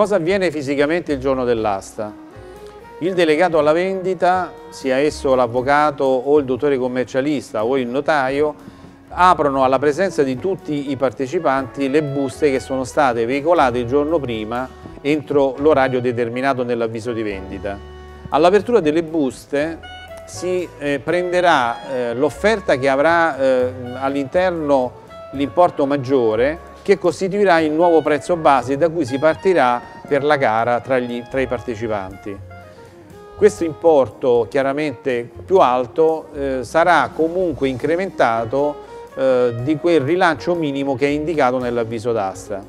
Cosa avviene fisicamente il giorno dell'asta? Il delegato alla vendita, sia esso l'avvocato o il dottore commercialista o il notaio, aprono alla presenza di tutti i partecipanti le buste che sono state veicolate il giorno prima entro l'orario determinato nell'avviso di vendita. All'apertura delle buste si eh, prenderà eh, l'offerta che avrà eh, all'interno l'importo maggiore che costituirà il nuovo prezzo base da cui si partirà per la gara tra, gli, tra i partecipanti. Questo importo chiaramente più alto eh, sarà comunque incrementato eh, di quel rilancio minimo che è indicato nell'avviso d'asta.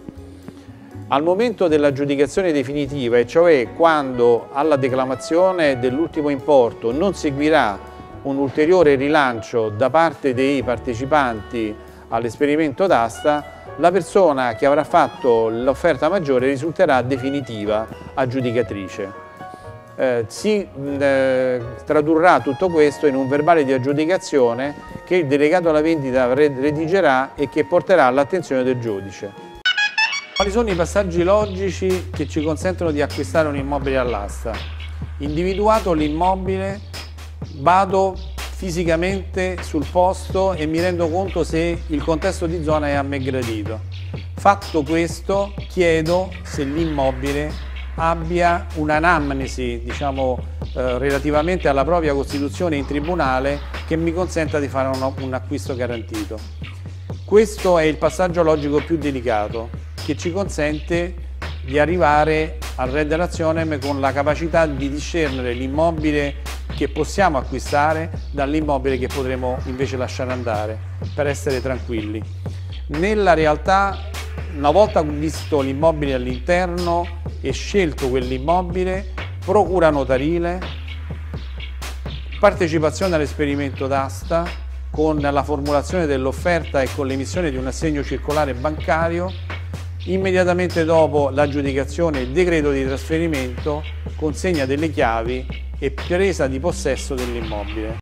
Al momento dell'aggiudicazione definitiva, e cioè quando alla declamazione dell'ultimo importo non seguirà un ulteriore rilancio da parte dei partecipanti all'esperimento d'asta, la persona che avrà fatto l'offerta maggiore risulterà definitiva aggiudicatrice. Eh, si eh, tradurrà tutto questo in un verbale di aggiudicazione che il delegato alla vendita redigerà e che porterà all'attenzione del giudice. Quali sono i passaggi logici che ci consentono di acquistare un immobile all'asta? Individuato l'immobile, vado fisicamente sul posto e mi rendo conto se il contesto di zona è a me gradito. Fatto questo, chiedo se l'immobile abbia un'anamnesi, diciamo, eh, relativamente alla propria costituzione in tribunale che mi consenta di fare un, un acquisto garantito. Questo è il passaggio logico più delicato che ci consente di arrivare al Red Razionem con la capacità di discernere l'immobile che possiamo acquistare dall'immobile che potremo invece lasciare andare per essere tranquilli. Nella realtà, una volta visto l'immobile all'interno e scelto quell'immobile, procura notarile, partecipazione all'esperimento d'asta con la formulazione dell'offerta e con l'emissione di un assegno circolare bancario Immediatamente dopo l'aggiudicazione il decreto di trasferimento, consegna delle chiavi e presa di possesso dell'immobile.